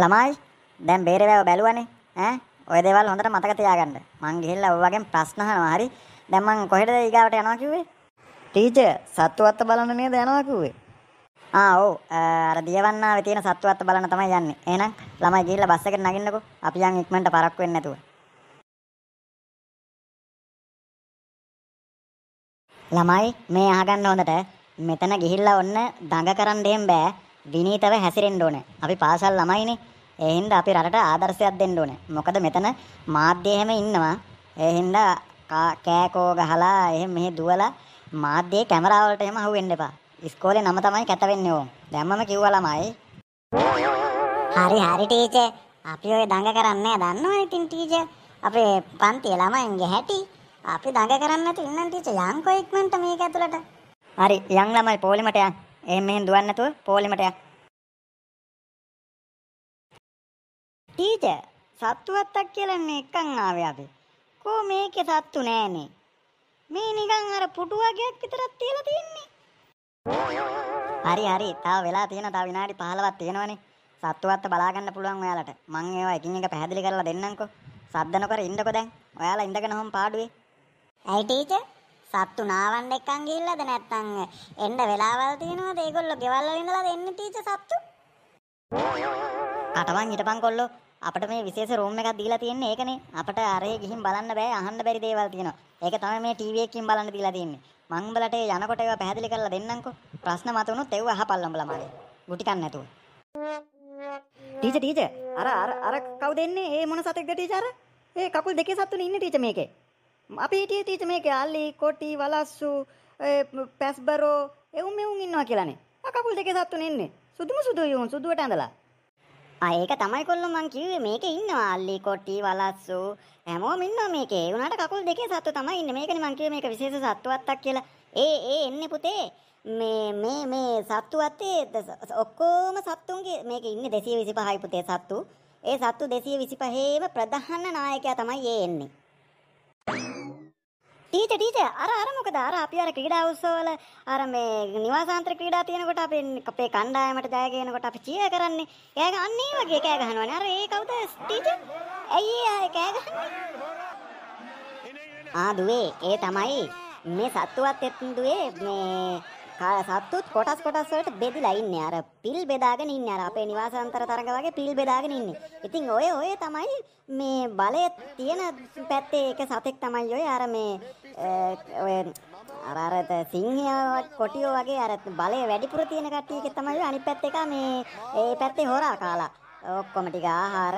ළමයි දැන් බේරේවැව බැලුවනේ ඈ? ඔය දේවල් හොඳට මතක තියාගන්න. මං ගිහිල්ලා ඔය වගේම ප්‍රශ්න අහනවා. හරි. දැන් මං කොහෙටද ඊගාවට යනවා කිව්වේ? ටීචර් සත්තුවත්ත බලන්න නේද යනවා කිව්වේ? ආ ඔව්. අර දියවන්නාවේ තියෙන සත්තුවත්ත බලන්න තමයි යන්නේ. එහෙනම් ළමයි ගිහිල්ලා බස් එකට නගින්නකෝ. අපි යන් ඉක්මනට පරක්කු වෙන්නේ නැතුව. ළමයි මේ අහගන්න හොඳට. මෙතන ගිහිල්ලා ඔන්න දඟ කරන්න දෙන්න බෑ. විනීතව හැසිරෙන්න ඕනේ. අපි පාසල් ළමයිනේ. ඒ හින්දා අපි රටට ආදර්ශයක් දෙන්න ඕනේ. මොකද මෙතන මාධ්‍ය එහෙම ඉන්නවා. ඒ හින්දා කෑකෝ ගහලා එහෙම මෙහෙ දුවලා මාධ්‍යයේ කැමරාව වලට එහෙම අහුවෙන්න එපා. ඉස්කෝලේ නම තමයි කැත වෙන්නේ ඕම්. දැම්මම කිව්වා ළමයි. හරි හරි ටීචර්. අපි ඔය දඟ කරන්නේ දන්නවනේ ඉතින් ටීචර්. අපේ පන්තියේ ළමයින්ගේ හැටි. අපි දඟ කරන්නේ නැති ඉන්නම් ටීචර් යන්කෝ ඉක්මනට මේක ඇතුළට. හරි යන් ළමයි පොලිමට යන්. එහෙම මෙහෙන් දුවන්නේ නැතුව පොලිමට යන්. ටීචර් සත්තුවත්තක් කියලා එකන් ආවේ අපි. කෝ මේකේ සත්තු නෑනේ. මේ නිකන් අර පුටු වගේක් විතරක් තියලා තියෙන්නේ. හරි හරි. තාම වෙලා තියෙන තව විනාඩි 15ක් තියෙනවනේ. සත්තුවත්ත බලා ගන්න පුළුවන් ඔයාලට. මං ඒවා එකින් එක පැහැදිලි කරලා දෙන්නම්කෝ. සද්ද නොකර ඉන්නකෝ දැන්. ඔයාලා ඉඳගෙන හොම් පාඩුවේ. ඇයි ටීචර්? සත්තු නාවන්න එක්කන් ගිහිල්ලාද නැත්නම් එන්න වෙලාවල් තියෙනවද? ඒගොල්ලෝ ගෙවල් වල ඉඳලාද එන්නේ ටීචර් සත්තු? අටවන් හිටපන් කොල්ලෝ. අපිට මේ විශේෂ රූම් එකක් දීලා තියෙන්නේ ඒකනේ. අපිට අරේ ගිහින් බලන්න බෑ අහන්න බැරි දේවල් තියෙනවා. ඒක තමයි මේ ටීවී එකකින් බලන්න දීලා තියෙන්නේ. මං උඹලට ඒ යනකොට ඒවා පැහැදිලි කරලා දෙන්නම්කෝ. ප්‍රශ්න මතුනොත් ඒව අහපල්ලා උඹලා මගේ. ගුටි කන්න නැතුව. ටීචර් ටීචර් අර අර අර කවුද එන්නේ? ඒ මොන සතෙක්ද ටීචර් අර? ඒ කකුල් දෙකේ සතුනේ ඉන්නේ ටීචර් මේකේ. අපි හිටියේ ටීචර් මේකේ අලි, කොටි, වලස්සු, පැස්බරෝ එවුන් මෙවුන් ඉන්නවා කියලානේ. ආ කකුල් දෙකේ සතුනේ ඉන්නේ. සුදුම සුදුයි උන් සුදුවට ඇඳලා. ආ ඒක තමයි කොල්ලෝ මං කිව්වේ මේකේ ඉන්නවා අල්ලි කොටි වලස්සු හැමෝම ඉන්නවා මේකේ. ඒ උනාට කකුල් දෙකේ සත්තු තමයි ඉන්නේ. මේකනේ මං කිව්වේ මේක විශේෂ සත්තුවත්තක් කියලා. ඒ ඒ එන්නේ පුතේ. මේ මේ මේ සත්තුවත්තේ ඔක්කොම සත්තුන්ගේ මේකේ ඉන්නේ 225යි පුතේ සත්තු. ඒ සත්තු 225ේම ප්‍රධාන නායකයා තමයි ඒ එන්නේ. ටීචර් ටීචර් අර අර මොකද? අර අපි අර ක්‍රීඩා උත්සවවල අර මේ නිවාසාන්තර ක්‍රීඩා තියෙනකොට අපේ අපේ කණ්ඩායමට ජය ගේනකොට අපි චියර් කරන්නේ. කෑ ගන්න ඒ වගේ කෑ ගහනවනේ. අර ඒ කවුද ටීචර්? ඇයි ඒ කෑ ගහන්නේ? ආ දුවේ. ඒ තමයි මේ සත්තුවත් එක්ක දුවේ. මේ සත්තුත් කොටස් කොටස් වලට බෙදිලා ඉන්නේ. අර පිල් බෙදාගෙන ඉන්නේ. අර අපේ නිවාසාන්තර තරඟ වගේ පිල් බෙදාගෙන ඉන්නේ. ඉතින් ඔය ඔය තමයි මේ බලය තියෙන පැත්තේ එක සතෙක් තමයි ඔය අර මේ ඔය අර අර සිංහයා කොටියෝ වගේ අර බලය වැඩිපුර තියෙන කට්ටියක තමයි අනිත් පැත්ත එක මේ ඒ පැත්තේ හොරා කාලා. ඔක්කොම ටික ආහාර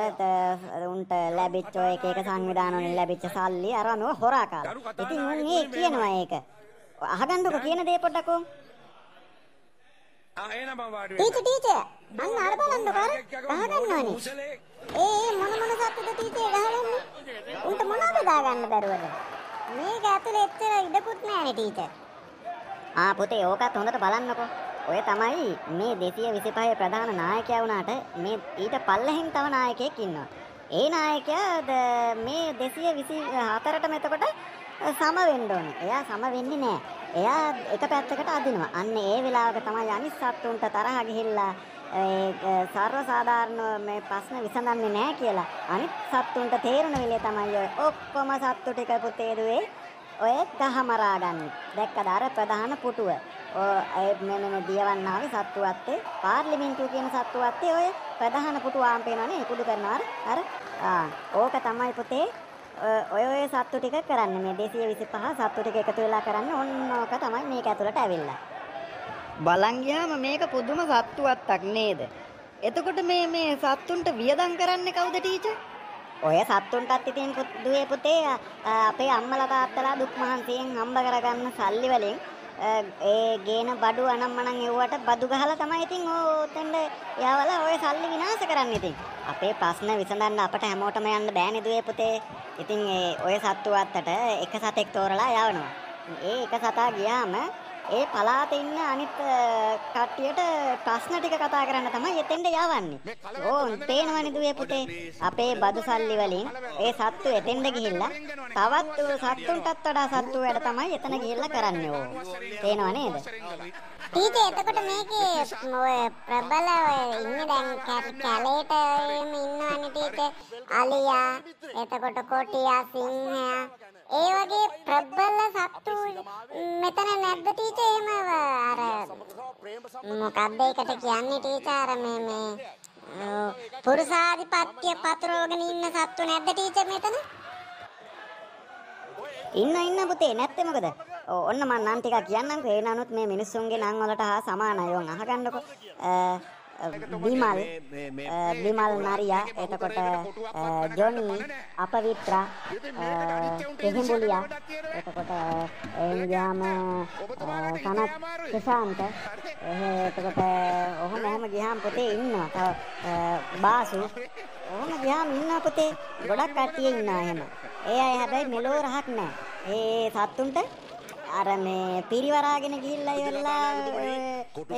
උන්ට ලැබිච්ච ඔය එක එක සංවිධාන වලින් ලැබිච්ච සල්ලි අරවා මේව හොරා කාලා. ඉතින් උන් ඒ කියනවා ඒක. අහගන්නකො කියන දේ පොඩ්ඩක් ආ එන මම වාඩි ටීචර් ටීචර් අන්න අර බලන්නකො අර ගහගන්නවනේ ඒ මොන මොන සත්තුද ටීචර් ගහගන්නේ උන්ට මොනවද දාගන්න බැරුවද? මේක ඇතුලේ එච්චර ඉඩකුත් නෑනේ ටීචර්. ආ පුතේ ඕකත් හොඳට බලන්නකෝ. ඔය තමයි මේ 225 ප්‍රධාන නායකයා වුණාට මේ ඊට පල්ලෙහින් තව නායකයෙක් ඉන්නවා. ඒ නායකයා මේ 224ටම එතකොට සම වෙන්න ඕනේ. එයා සම වෙන්නේ නැහැ. එයා එක පැත්තකට අදිනවා. අන්න ඒ වෙලාවක තමයි අනිත් සත්තුන්ට තරහ ගිහිල්ලා ඒ සර්ව සාධාරණ මේ ප්‍රශ්න විසඳන්නේ නැහැ කියලා. අනිත් සත්තුන්ට තේරෙන වෙලේ තමයි ඔය ඔක්කොම සත්තු ටික පුතේ දුවේ ඔය ගහමරා ගන්න. දැක්කද අර ප්‍රධාන පුටුව. ඔය මේ මේ දියවන්නාවේ සත්තුවත්තේ පාර්ලිමේන්තුව කියන සත්තුවත්තේ ඔය ප්‍රධාන පුටුව ආම් පේනවනේ කුඩු කරනවා අර ආ ඕක තමයි පුතේ ඔය ඔය සත්තු ටික කරන්නේ මේ 225 සත්තු ටික එකතු වෙලා කරන්නේ ඕක තමයි මේක ඇතුළට ඇවිල්ලා. බලන් ගියාම මේක පුදුම සත්තුවත්තක් නේද? එතකොට මේ මේ සත්තුන්ට වියදම් කරන්නේ කවුද ටීචර්? ඔය සත්තුන්ටත් ඉතින් දුවේ පුතේ අපේ අම්මලා තාත්තලා දුක් මහන්සියෙන් හම්බ කරගන්න සල්ලි වලින් ඒ ගේන බඩු අනම්මනම් එව්වට බදු ගහලා තමයි ඉතින් ඔතෙන්ද යවලා ඔය සල්ලි විනාශ කරන්නේ ඉතින්. අපේ ප්‍රශ්න විසඳන්න අපට හැමෝටම යන්න බෑනේ දුවේ පුතේ. ඉතින් ඒ ඔය සත්තු අත්තට එක සතෙක් තෝරලා යවනවා. ඒ එක සතා ගියාම ඒ පලාතේ ඉන්න අනිත් කට්ටියට ප්‍රශ්න ටික කතා කරන්න තමයි එතෙන්ට යවන්නේ. ඕන් පේනවනේ දුවේ පුතේ. අපේ බදු සල්ලි වලින් ඒ සත්තු එතෙන්ට ගිහිල්ලා තවත් සත්තුන්ටත් වඩා සත්තු වැඩ තමයි එතන ගිහිල්ලා කරන්නේ ඕ. පේනව නේද? ටීචර් එතකොට මේකේ ඔය ප්‍රබල ඔය ඉන්නේ දැන් කැලේට එහෙම ඉන්නවනේ ටීචර් අලියා එතකොට කොටියා සිංහයා ඒ වගේ ප්‍රබල සත්තු මෙතන නැද්ද ටීචර්? එහෙම අර මොකක්ද ඒකට කියන්නේ ටීචර්? අර මේ මේ පුරුෂාධිපත්‍ය පතුරවගෙන ඉන්න සත්තු නැද්ද ටීචර් මෙතන? ඉන්න ඉන්න පුතේ. නැත්තේ මොකද? ඔන්න මම නම් ටිකක් කියන්නම්කෝ ඒ නනුත් මේ මිනිස්සුන්ගේ නම් වලට හා සමානයි. ඔන් අහගන්නකෝ. බිමල් බිමල් නරියා එතකොට ජොනි අපවිත්‍රා කෙහිඹුලියා එතකොට එන්ගාම සනත් ප්‍රශාන්ත එතකොට ඔහොම ඔහොම ගියාම පුතේ ඉන්නවා තව බාසු ඔහොම ගියාම ඉන්නවා පුතේ ගොඩක් කට්ටිය ඉන්නවා එහෙම. ඒ අය හැබැයි මෙලෝ රහක් නැහැ. ඒ සත්තුන්ට අර මේ පිරිවරාගෙන ගිහිල්ලා ඉවරලා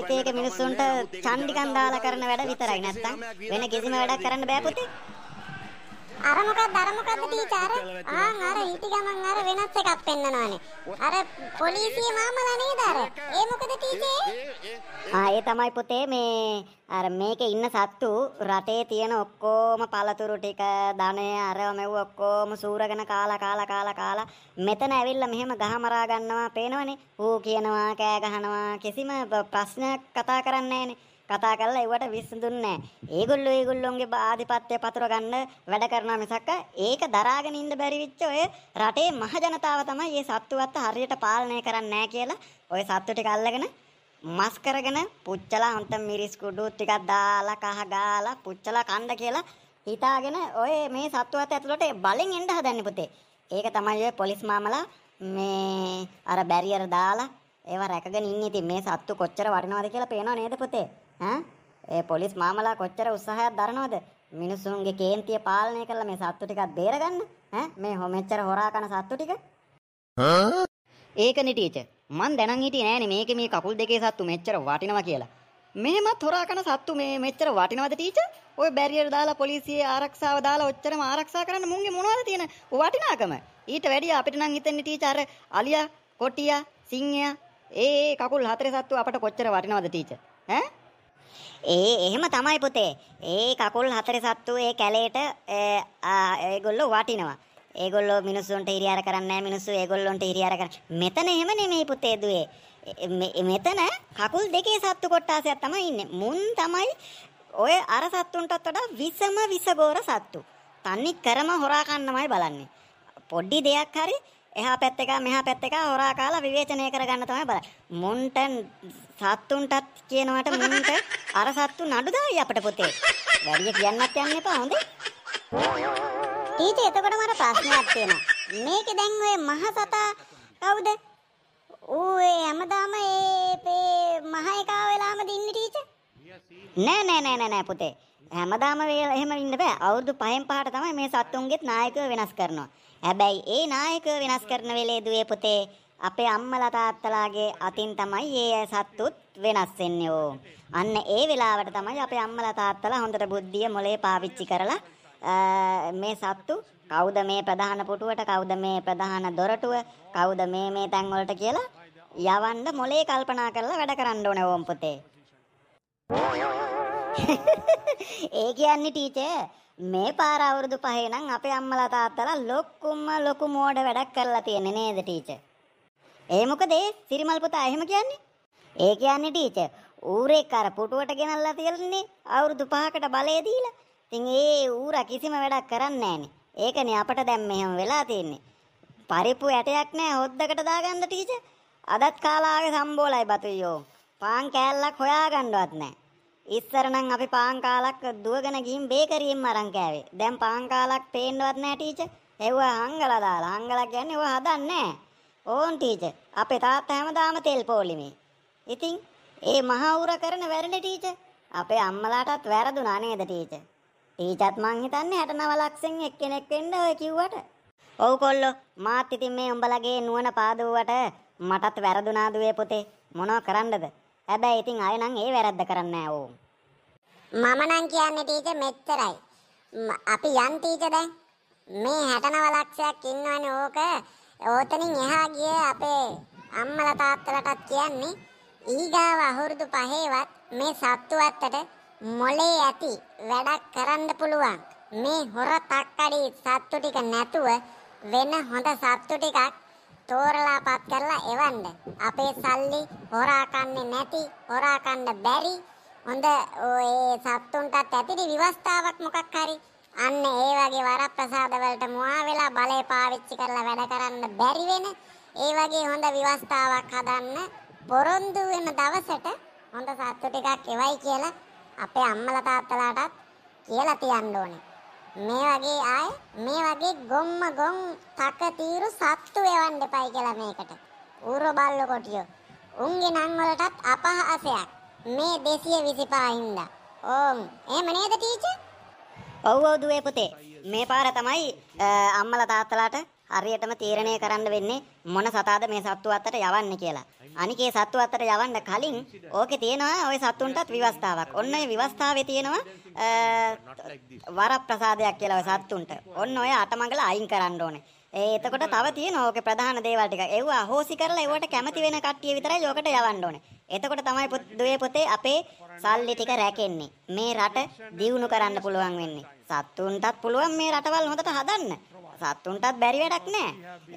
එක එක මිනිස්සුන්ට චණ්ඩිකන් දාලා කරන වැඩ විතරයි නැත්තම් වෙන කිසිම වැඩක් කරන්න බෑ පුතේ. අර මොකක්ද අර මොකක්ද ටීචර් ආන් අර හිටි ගමන් අර වෙනස් එකක් පෙන්නනවානේ. අර පොලිසිය මාමලා නේද අර? ඒ මොකද ටීචර් ආ ඒ තමයි පුතේ මේ අර මේකේ ඉන්න සත්තු රටේ තියෙන ඔක්කොම පළතුරු ටික ධනය අර මෙව ඔක්කොම සූරගෙන කාලා කාලා කාලා කාලා මෙතන ඇවිල්ලා මෙහෙම ගහමරා ගන්නවා පේනවනේ. ඌ කියනවා කෑ ගහනවා කිසිම ප්‍රශ්නයක් කතා කරන්නේ නැහනේ කතා කරලා ඒවට විසඳුන්නේ නැහැ. ඒගොල්ලෝ ඒගොල්ලොන්ගේ ආධිපත්‍ය පතුර ගන්න වැඩ කරනවා මිසක් ඒක දරාගෙන ඉන්න බැරි වෙච්ච ඔය රටේ මහ ජනතාව තමයි මේ සත්තුවත් හරියට පාලනය කරන්නේ නැහැ කියලා ඔය සත්තු ටික අල්ලගෙන මස් කරගෙන පුච්චලා හොන්ත මිරිස් කුඩු ටිකක් දාලා කහ ගාලා පුච්චලා කන්න කියලා හිතාගෙන ඔය මේ සත්තුවත් ඇතුළට බලෙන් එන්න හදන්නේ පුතේ. ඒක තමයි ඔය පොලිස් මාමලා මේ අර බැරියර් දාලා ඒවා රැකගෙන ඉන්නේ. ඉතින් මේ සත්තු කොච්චර වටිනවද කියලා පේනව නේද පුතේ? ඈ? ඒ පොලිස් මාමලා කොච්චර උත්සාහයක් දරනවද? මිනිසුන්ගේ කේන්තිය පාලනය කරලා මේ සත්තු ටිකක් බේරගන්න. ඈ? මේ මෙච්චර හොරා කන සත්තු ටික? ඒකනේ ටීචර් මං දැනන් හිටියේ නෑනේ මේකේ මේ කකුල් දෙකේ සත්තු මෙච්චර වටිනවා කියලා. මෙහෙමත් හොරා කන සත්තු මේ මෙච්චර වටිනවද ටීචර්? ඔය බැරියර් දාලා පොලිසියේ ආරක්ෂාව දාලා ඔච්චරම ආරක්ෂා කරන්න මුන්ගේ මොනවද තියෙන වටිනාකම? ඊට වැඩිය අපිට නම් හිතෙන්නේ ටීචර් අලියා කොටියා සිංහයා ඒ ඒ කකුල් හතරේ සත්තු අපට කොච්චර වටිනවද ටීචර්? ඈ? ඒ එහෙම තමයි පුතේ. ඒ කකුල් හතරේ සත්තු ඒ කැලේට ඒගොල්ලෝ වටිනවා. ඒගොල්ලෝ මිනිස්සුන්ට හිරියාර කරන්නේ නැහැ මිනිස්සු ඒගොල්ලොන්ට හිරියාර කරන්නේ. මෙතන එහෙම නෙමෙයි පුතේ දුවේ. මෙතන කකුල් දෙකේ සත්තු කොට්ටාසයක් තමයි ඉන්නේ. මුන් තමයි ඔය අර සත්තුන්ටත් වඩා විසම විසගෝර සත්තු. තන්නේ කරම හොරා කන්නමයි බලන්නේ. පොඩි දෙයක් හරි එහා පැත්ත එක මෙහා පැත්ත එක හොරා කාලා විවේචනය කරගන්න තමයි බලන්නේ. මුන්ට සත්තුන්ටත් කියනවට මුන්ට අර සත්තු නඩු දායි අපිට පොතේ. වැඩි කියන්නත් යන්න එපා හොඳේ. ටීචර් එතකොට මට ප්‍රශ්නයක් තියෙනවා. මේකේ දැන් ඔය මහ සතා කවුද? ඌ ඒ හැමදාම ඒ මහ එකා වෙලාමද ඉන්නේ ටීචර්? නෑ නෑ නෑ නෑ නෑ පුතේ. හැමදාම එහෙම ඉන්න බෑ. අවුරුදු 5න් 5ට තමයි මේ සත්තුන්ගෙත් නායකයෝ වෙනස් කරනවා. හැබැයි ඒ නායකයෝ වෙනස් කරන වෙලේ දුවේ පුතේ අපේ අම්මලා තාත්තලාගේ අතින් තමයි ඒ සත්තුත් වෙනස් වෙන්නේ ඕ. අන්න ඒ වෙලාවට තමයි අපේ අම්මලා තාත්තලා හොඳට බුද්ධිය මොලේ පාවිච්චි කරලා මේ සත්තු කවුද මේ ප්‍රධාන පුටුවට කවුද මේ ප්‍රධාන දොරටුව කවුද මේ මේ තැන් වලට කියලා යවන්න මොලේ කල්පනා කරලා වැඩ කරන්න ඕනේ ඕම් පුතේ. ඒ කියන්නේ ටීචර් මේ පාර අවුරුදු පහේ නම් අපේ අම්මලා තාත්තලා ලොකුම ලොකු මෝඩ වැඩක් කරලා තියෙන්නේ නේද ටීචර්? ඒ මොකද ඒ සිරිමල් පුතා එහෙම කියන්නේ? ඒ කියන්නේ ටීචර් ඌරෙක් අර පුටුවට ගෙනල්ලා තියන්නේ අවුරුදු 5කට බලය දීලා. ඉතින් ඒ ඌරා කිසිම වැඩක් කරන්නේ නැහනේ. ඒකනේ අපට දැන් මෙහෙම වෙලා තියෙන්නේ. පරිප්පු ඇටයක් නැහැ හොද්දකට දාගන්න ටීචර්. අදත් කාලාගේ සම්බෝලයි බතුයෝ. පාන් කෑල්ලක් හොයාගන්නවත් නැහැ. ඉස්සර නම් අපි පාන් කාලක් දුවගෙන ගිහින් බේකරියෙන් අරන් කෑවේ. දැන් පාන් කාලක් පේන්නවත් නැහැ ටීචර්. එව්ව හංගලා දාලා. හංගලා කියන්නේ ඔය හදන්නේ නැහැ. ඕන් ටීචර්. අපේ තාත්තා හැමදාම තෙල් පොලිමේ. ඉතින් ඒ මහ උර කරන වැරදි ටීචර්. අපේ අම්මලාටත් වැරදුනා නේද ටීචර්? ටීචර්ත් මං හිතන්නේ 69 ලක්ෂෙන් එක්කෙනෙක් වෙන්න ඔය කිව්වට. ඔව් කොල්ලෝ මාත් ඉතින් මේ උඹලගේ නුවණ පාදුවට මටත් වැරදුනා දුවේ පුතේ. මොනව කරන්නද? හැබැයි ඉතින් අය නම් ඒ වැරද්ද කරන්නේ නැහැ ඕ. මම නම් කියන්නේ ටීචර් මෙච්චරයි. අපි යන් ටීචර් දැන් මේ 69 ලක්ෂයක් ඉන්නවනේ ඕක. ඕතනින් එහා ගිය අපේ අම්මලා තාත්තලාටත් කියන්නේ ඊගාව අවුරුදු පහේවත් මේ සත්තු අත්තට මොලේ ඇති වැඩක් කරන්න පුළුවන්. මේ හොර තක්කඩි සත්තු ටික නැතුව වෙන හොඳ සත්තු ටිකක් තෝරලා පත් කරලා එවන්න. අපේ සල්ලි හොරා කන්නේ නැති, හොරා කන්න බැරි හොඳ ඔය සත්තුන්ටත් ඇතිරි විවස්ථාවක් මොකක් හරි. අන්න ඒ වගේ වරප්‍රසාද වලට මුවා වෙලා බලය පාවිච්චි කරලා වැඩ කරන්න බැරි වෙන ඒ වගේ හොඳ විවස්ථාවක් හදන්න පොරොන්දු වෙන දවසට හොඳ සත්තු ටිකක් එවයි කියලා අපේ අම්මලා තාත්තලාටත් කියලා තියන්න ඕනේ. මේ වගේ ආය මේ වගේ ගොම්ම ගොම් තක తీරු සත්තු එවන්න එපයි කියලා මේකට. ඌරෝ බල්ලෝ කොටියෝ. උන්ගේ නම් වලටත් අපහාසයක්. මේ 225 හින්දා. ඕම් එහෙම නේද ටීචර්? ඔව් ඔව් දුවේ පුතේ. මේ පාර තමයි අ, අම්මලා තාත්තලාට හරියටම තීරණය කරන්න වෙන්නේ මොන සතාද මේ සත්තු අත්තට යවන්නේ කියලා. අනික ඒ සත්තු අත්තට යවන්න කලින් ඕකේ තියෙනවා ওই සත්තුන්ටත් විවස්ථාවක්. ඔන්න ඒ විවස්ථාවේ තියෙනවා අ, වරප්‍රසාදයක් කියලා ඔය සත්තුන්ට. ඔන්න ඔය අටමඟල අයින් කරන්න ඕනේ. ඒ එතකොට තව තියෙනවා ඕකේ ප්‍රධාන දේවල් ටික. ඒව අහෝසි කරලා ඒවට කැමති වෙන කට්ටිය විතරයි ඕකට යවන්න ඕනේ. එතකොට තමයි පුත්- දුවේ පුතේ අපේ සල්ලි ටික රැකෙන්නේ. මේ රට දියුණු කරන්න පුළුවන් වෙන්නේ. සත්තුන්ටත් පුළුවන් මේ රටවල් හොඳට හදන්න. සත්තුන්ටත් බැරි වැඩක් නෑ.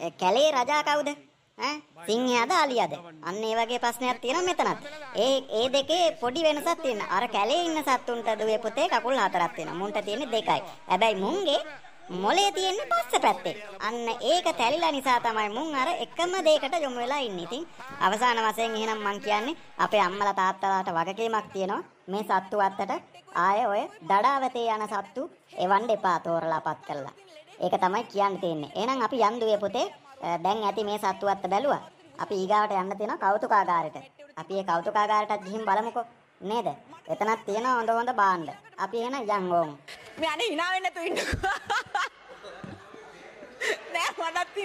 ඒ කැලේ රජා කවුද? ඈ සිංහයාද අලියාද? අන්න ඒ වගේ ප්‍රශ්නයක් තියෙනවා මෙතනත්. ඒ ඒ දෙකේ පොඩි වෙනසක් තියෙනවා. අර කැලේ ඉන්න සත්තුන්ට දුවේ පුතේ කකුල් හතරක් තියෙනවා. මුන්ට තියෙන්නේ දෙකයි. හැබැයි මුන්ගේ මොලේ තියෙන්නේ පස්ස පැත්තේ. අන්න ඒක තැලිලා නිසා තමයි මුන් අර එකම දෙයකට යොමු වෙලා ඉන්නේ. ඉතින් අවසාන වශයෙන් එහෙනම් මං කියන්නේ අපේ අම්මලා තාත්තලාට වගකීමක් තියෙනවා මේ සත්තු අත්තට ආයේ ඔය දඩාවතේ යන සත්තු එවන්න එපා තෝරලා පත් කරලා. ඒක තමයි කියන්න තියෙන්නේ. එහෙනම් අපි යන් දුවේ පුතේ දැන් ඇති මේ සත්තුවත්ත බැලුවා. අපි ඊගාවට යන්න තියෙනවා කෞතුකාගාරයට. අපි ඒ කෞතුකාගාරයට ගිහින් බලමුකෝ. නේද? එතනක් තියෙනවා හොඳ හොඳ භාණ්ඩ. අපි එහෙනම් යන් ඕම්. මේ අනේ hina වෙන්න තු ඉන්නකෝ. නෑ මටත්